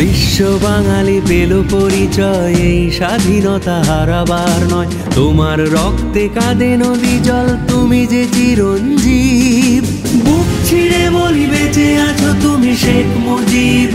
বিশ্ব বাঙালি পেল পরিচয়, এই স্বাধীনতা হারাবার নয়। তোমার রক্তে কাঁদে নদী জল, তুমি যে চিরঞ্জীব। বুক ছিঁড়ে বলি, বেঁচে আছো তুমি শেখ মুজিব